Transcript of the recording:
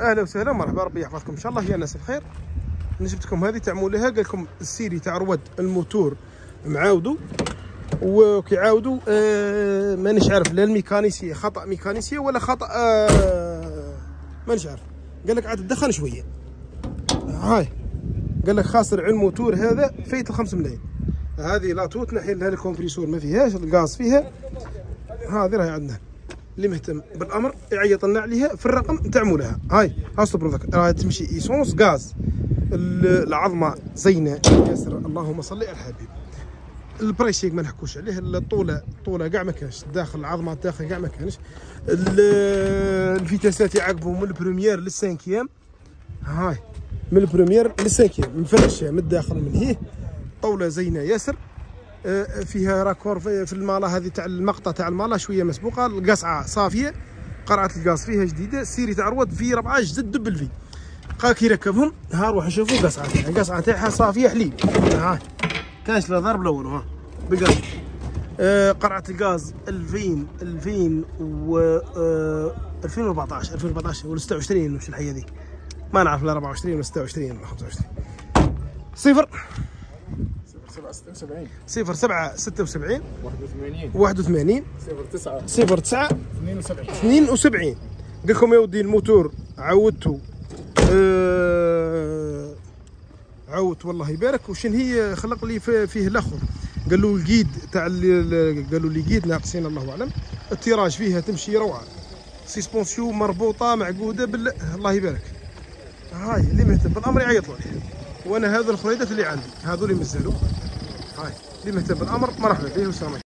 أهلا وسهلا مرحبا ربي يحفظكم. إن شاء الله يا ناس بخير أنا جبت لكم هذه تاع مولها قال لكم ال série تاع رواد الموتور معاودو. وكيعاودوا آه مانيش عارف لا ال mécanicien خطأ mécanicien ولا خطأ آه مانيش عارف. قال لك عاد تدخن شوية. هاي. قال لك خاسر علم الموتور هذا فايت الخمس ملايين. هذه لا توت نحي لها ال compresseur ما فيهاش الغاز فيها. هذه راهي عندنا. اللي مهتم بالأمر يعيط لنا عليها في الرقم نتاع مولها هاي هاستو ذاك راهي تمشي ايسونس غاز. العظمة زينة. ياسر اللهم صل على الحبيب. البرايسينغ ما نحكوش عليه. الطولة الطوله كاع ما كانش. داخل العظمة الداخل كاع ما كانش. الفيتاسات يعقبوا من البريمير للسانكيام هاي. من البريمير للسانكيام مفرشه من الداخل من هيه طاوله زينة. ياسر فيها راكور في المالا هذه تاع المقطع تاع المالا شوية مسبوقة القصعة صافية قرعه الغاز فيها جديدة السيري تاع رواد في ربعة جدد دبل في. قا كي يركبهم ها روحوا شوفوا القصعه تاعها. القصعه تاعها صافية حليب. ها كانش لا ضرب الأول ها. آه قرعه الغاز 2000 2000 و آه 2014 2014 ولا 26 مش الحية ذي ما نعرف لا 24 ولا 26 ولا 25 صفر. سبعة ستة وسبعين. صفر سبعة ستة وسبعين. واحد وثمانين. واحد وثمانين. صفر تسعة. صفر تسعة. اثنين وسبعين. اثنين وسبعين. قال لكم يا ودي الموتور عودته آه عودت والله يبارك. وشن هي خلق لي في- فيه الأخر؟ قال له تاع ال- قالوا لي قيد ناقصين الله أعلم. التيراج فيها تمشي روعة. سيسبونسيو مربوطة معقودة بال الله يبارك. هاي اللي مهتم بالأمر يعيطوا لي وأنا هذا الخريدات اللي عندي. هذول مازالوا هاي. اللي مهتم بالأمر؟ مرحبا والسلام عليكم